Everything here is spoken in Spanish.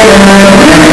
Gracias.